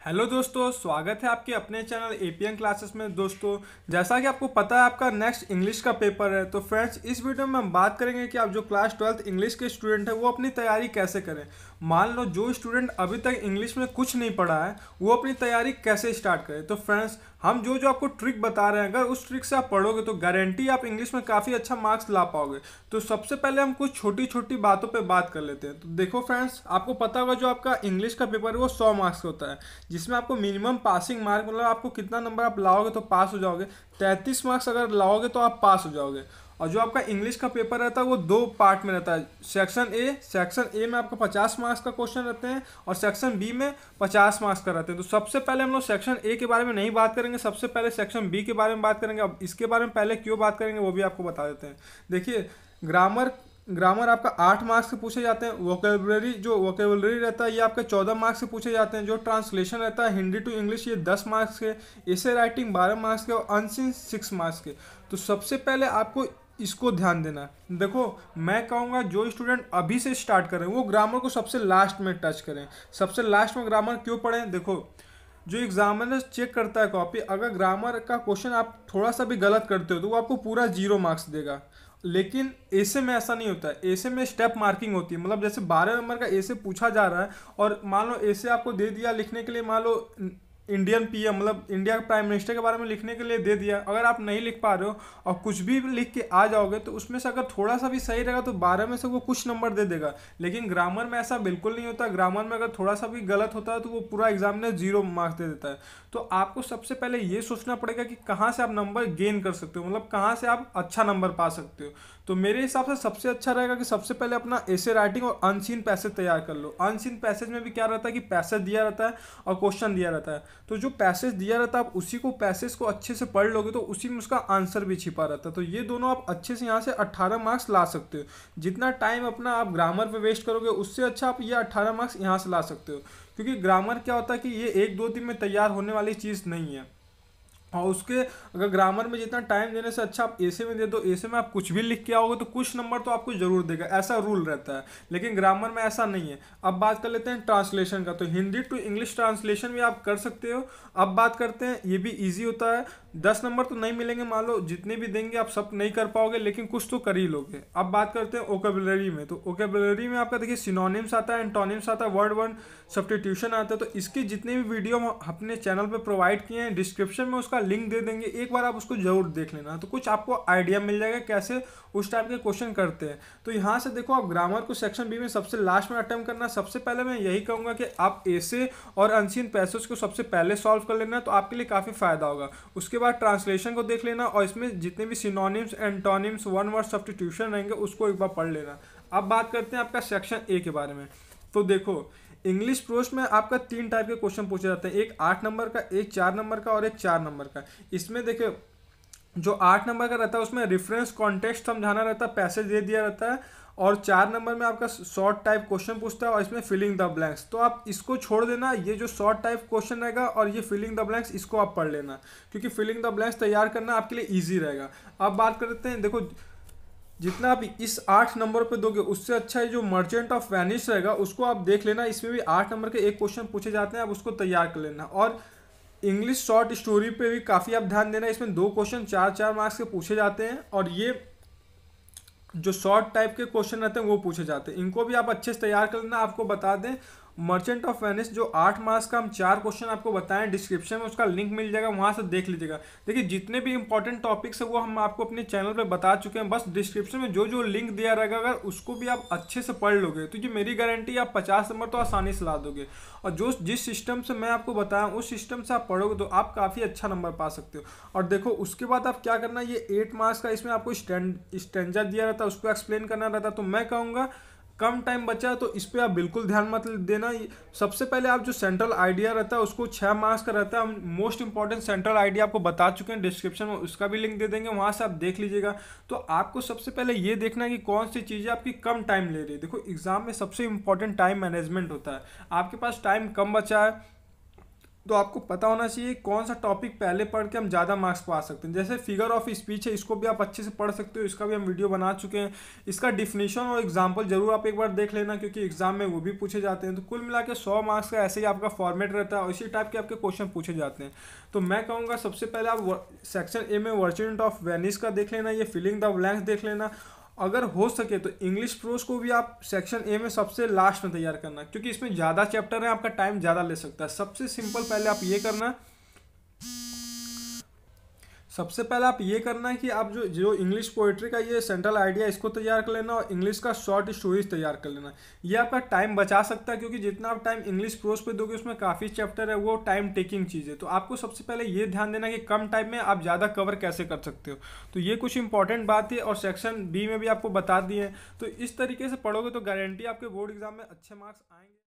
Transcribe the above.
Hello दोस्तों, स्वागत है आपके अपने चैनल एपीएन क्लासेस में। दोस्तों, जैसा कि आपको पता है, आपका नेक्स्ट इंग्लिश का पेपर है। तो फ्रेंड्स इस वीडियो में हम बात करेंगे कि आप जो क्लास ट्वेल्थ इंग्लिश के स्टूडेंट हैं, वो अपनी तैयारी कैसे करें। मान लो, जो स्टूडेंट अभी तक इंग्लिश में कुछ नहीं पढ़ा है, वो अपनी तैयारी कैसे स्टार्ट करें? तो फ्रेंड्स हम जो जो आपको ट्रिक बता रहे हैं, अगर उस ट्रिक से आप पढ़ोगे तो गारंटी आप इंग्लिश में काफ़ी अच्छा मार्क्स ला पाओगे। तो सबसे पहले हम कुछ छोटी छोटी बातों पे बात कर लेते हैं। तो देखो फ्रेंड्स आपको पता होगा जो आपका इंग्लिश का पेपर है, वो सौ मार्क्स होता है, जिसमें आपको मिनिमम पासिंग मार्क मतलब आपको कितना नंबर आप लाओगे तो पास हो जाओगे। तैंतीस मार्क्स अगर लाओगे तो आप पास हो जाओगे। और जो आपका इंग्लिश का पेपर रहता है, वो दो पार्ट में रहता है। सेक्शन ए सेक्शन ए में आपका पचास मार्क्स का क्वेश्चन रहते हैं और सेक्शन बी में पचास मार्क्स का रहते हैं। तो सबसे पहले हम लोग सेक्शन ए के बारे में नहीं बात करेंगे, सबसे पहले सेक्शन बी के बारे में बात करेंगे। अब इसके बारे में पहले क्यों बात करेंगे, वो भी आपको बता देते हैं। देखिए ग्रामर ग्रामर आपका आठ मार्क्स से पूछे जाते हैं। वोकेबलरी जो वोकेबलरी रहता है, ये आपके चौदह मार्क्स से पूछे जाते हैं। जो ट्रांसलेशन रहता है, हिंदी टू इंग्लिश ये दस मार्क्स के। इसे राइटिंग बारह मार्क्स के और अनसिन सिक्स मार्क्स के। तो सबसे पहले आपको इसको ध्यान देना। देखो, मैं कहूँगा, जो स्टूडेंट अभी से स्टार्ट करें, वो ग्रामर को सबसे लास्ट में टच करें। सबसे लास्ट में ग्रामर क्यों पढ़ें? देखो, जो एग्जामिनर चेक करता है कॉपी अगर ग्रामर का क्वेश्चन आप थोड़ा सा भी गलत करते हो तो वो आपको पूरा ज़ीरो मार्क्स देगा। लेकिन ऐसे में ऐसा नहीं होता है। ऐसे में स्टेप मार्किंग होती है। मतलब जैसे बारह नंबर का ऐसे पूछा जा रहा है, और मान लो ऐसे आपको दे दिया लिखने के लिए, मान लो इंडियन पीएम मतलब इंडिया के प्राइम मिनिस्टर के बारे में लिखने के लिए दे दिया। अगर आप नहीं लिख पा रहे हो और कुछ भी लिख के आ जाओगे तो उसमें से अगर थोड़ा सा भी सही रहेगा तो बारह में से वो कुछ नंबर दे देगा। लेकिन ग्रामर में ऐसा बिल्कुल नहीं होता। ग्रामर में अगर थोड़ा सा भी गलत होता है तो वो पूरा एग्ज़ाम में ज़ीरो मार्क्स दे देता है। तो आपको सबसे पहले ये सोचना पड़ेगा कि कहाँ से आप नंबर गेन कर सकते हो मतलब कहाँ से आप अच्छा नंबर पा सकते हो। तो मेरे हिसाब से सबसे अच्छा रहेगा कि सबसे पहले अपना ऐसे राइटिंग और अनसीन पैसेज तैयार कर लो। अनसीन पैसेज में भी क्या रहता है कि पैसेज दिया रहता है और क्वेश्चन दिया रहता है। तो जो पैसेज दिया रहता है, आप उसी को पैसेज को अच्छे से पढ़ लोगे तो उसी में उसका आंसर भी छिपा रहता है। तो ये दोनों आप अच्छे से यहाँ से अट्ठारह मार्क्स ला सकते हो। जितना टाइम अपना आप ग्रामर पर वेस्ट करोगे, उससे अच्छा आप ये अट्ठारह मार्क्स यहाँ से ला सकते हो। क्योंकि ग्रामर क्या होता है कि ये एक दो दिन में तैयार होने वाली चीज़ नहीं है। और उसके अगर ग्रामर में जितना टाइम देने से अच्छा आप ऐसे में दे दो ऐसे में आप कुछ भी लिख के आओगे तो कुछ नंबर तो आपको ज़रूर देगा, ऐसा रूल रहता है। लेकिन ग्रामर में ऐसा नहीं है। अब बात कर लेते हैं ट्रांसलेशन का तो हिंदी टू इंग्लिश ट्रांसलेशन भी आप कर सकते हो। अब बात करते हैं, ये भी ईजी होता है। दस नंबर तो नहीं मिलेंगे, मान लो, जितने भी देंगे आप सब नहीं कर पाओगे, लेकिन कुछ तो कर ही लोगे। अब बात करते हैं ओकेबलरी में तो ओकेबलरी में आपका देखिए सिनोनिम्स आता है एंटोनिम्स आता है वर्ड वर्ड सब्सटीट्यूशन आता है। तो इसकी जितने भी वीडियो हम अपने चैनल पर प्रोवाइड किए हैं डिस्क्रिप्शन में उसका लिंक दे देंगे, एक बार आप उसको ज़रूर देख लेना। तो कुछ आपको आइडिया मिल जाएगा कैसे उस टाइप के क्वेश्चन करते हैं। तो यहाँ से देखो आप ग्रामर को सेक्शन बी में सबसे लास्ट में अटेम्प्ट करना, सबसे पहले मैं यही कहूँगा कि आप ऐसे और अनसीन पैसेज को सबसे पहले सॉल्व कर लेना तो आपके लिए काफ़ी फ़ायदा होगा। उसके बाद ट्रांसलेशन को देख लेना और इसमें जितने भी synonyms antonyms one word substitution रहेंगे, उसको एक बार पढ़ लेना। अब बात करते हैं आपका सेक्शन ए के बारे में। तो देखो इंग्लिश प्रोस्ट में आपका तीन टाइप के क्वेश्चन पूछे जाते हैं। एक आठ नंबर का, एक चार नंबर का और एक चार नंबर का। इसमें देखिए, जो आठ नंबर का रहता है, उसमें रेफरेंस कॉन्टेक्स्ट समझाना रहता है पैसेज दे दिया रहता है और चार नंबर में आपका शॉर्ट टाइप क्वेश्चन पूछता है और इसमें फिलिंग द ब्लैंक्स तो आप इसको छोड़ देना, ये जो शॉर्ट टाइप क्वेश्चन रहेगा और ये फिलिंग द ब्लैंक्स इसको आप पढ़ लेना। क्योंकि फिलिंग द ब्लैंक्स तैयार करना आपके लिए ईजी रहेगा। अब बात करते हैं, देखो जितना आप इस आठ नंबर पे दोगे, उससे अच्छा है जो मर्चेंट ऑफ़ वैनिश रहेगा, उसको आप देख लेना। इसमें भी आठ नंबर के एक क्वेश्चन पूछे जाते हैं, आप उसको तैयार कर लेना। और इंग्लिश शॉर्ट स्टोरी पे भी काफ़ी आप ध्यान देना, इसमें दो क्वेश्चन चार चार मार्क्स के पूछे जाते हैं, और ये जो शॉर्ट टाइप के क्वेश्चन रहते हैं, वो पूछे जाते हैं। इनको भी आप अच्छे से तैयार कर लेना, आपको बता दें। मर्चेंट ऑफ़ वेनिस जो आठ मार्क्स का हम चार क्वेश्चन आपको बताएँ डिस्क्रिप्शन में उसका लिंक मिल जाएगा, वहाँ से देख लीजिएगा। देखिए, जितने भी इंपॉर्टेंट टॉपिक्स है, वो हम आपको अपने चैनल पर बता चुके हैं। बस डिस्क्रिप्शन में जो जो लिंक दिया रहेगा, अगर उसको भी आप अच्छे से पढ़ लोगे तो ये मेरी गारंटी आप पचास नंबर तो आसानी से ला दोगे। और जो जिस सिस्टम से मैं आपको बताया, उस सिस्टम से आप पढ़ोगे तो आप काफ़ी अच्छा नंबर पा सकते हो। और देखो, उसके बाद आप क्या करना, ये एट मार्क्स का इसमें आपको स्टैंड स्टैंडर्ड दिया रहता है, उसको एक्सप्लेन करना रहता तो मैं कहूँगा कम टाइम बचा है तो इस पर आप बिल्कुल ध्यान मत देना। सबसे पहले आप जो सेंट्रल आइडिया रहता है, उसको छः मार्क्स का रहता है। हम मोस्ट इंपॉर्टेंट सेंट्रल आइडिया आपको बता चुके हैं डिस्क्रिप्शन में उसका भी लिंक दे देंगे, वहाँ से आप देख लीजिएगा। तो आपको सबसे पहले ये देखना है कि कौन सी चीज़ें आपकी कम टाइम ले रही है। देखो एग्ज़ाम में सबसे इंपॉर्टेंट टाइम मैनेजमेंट होता है। आपके पास टाइम कम बचा है तो आपको पता होना चाहिए कौन सा टॉपिक पहले पढ़ के हम ज़्यादा मार्क्स पा सकते हैं। जैसे फिगर ऑफ़ स्पीच है, इसको भी आप अच्छे से पढ़ सकते हो, इसका भी हम वीडियो बना चुके हैं। इसका डिफिनेशन और एग्ज़ाम्पल ज़रूर आप एक बार देख लेना, क्योंकि एग्ज़ाम में वो भी पूछे जाते हैं। तो कुल मिला के सौ मार्क्स का ऐसे ही आपका फॉर्मेट रहता है और इसी टाइप के आपके क्वेश्चन पूछे जाते हैं। तो मैं कहूँगा सबसे पहले आप सेक्शन ए में वर्चुनेट ऑफ़ वेनिस का देख लेना, ये फिलिंग द ब्लैंक्स देख लेना अगर हो सके तो इंग्लिश प्रोज को भी आप सेक्शन ए में सबसे लास्ट में तैयार करना, क्योंकि इसमें ज़्यादा चैप्टर है, आपका टाइम ज़्यादा ले सकता है। सबसे सिंपल पहले आप ये करना सबसे पहले आप ये करना है कि आप जो जो इंग्लिश पोइट्री का ये सेंट्रल आइडिया इसको तैयार कर लेना और इंग्लिश का शॉर्ट स्टोरीज तैयार कर लेना। ये आपका टाइम बचा सकता है क्योंकि जितना आप टाइम इंग्लिश प्रोज पे दोगे, उसमें काफ़ी चैप्टर है, वो टाइम टेकिंग चीज़ है। तो आपको सबसे पहले ये ध्यान देना कि कम टाइम में आप ज़्यादा कवर कैसे कर सकते हो। तो ये कुछ इंपॉर्टेंट बात है और सेक्शन बी में भी आपको बता दिए हैं। तो इस तरीके से पढ़ोगे तो गारंटी आपके बोर्ड एग्ज़ाम में अच्छे मार्क्स आएँगे।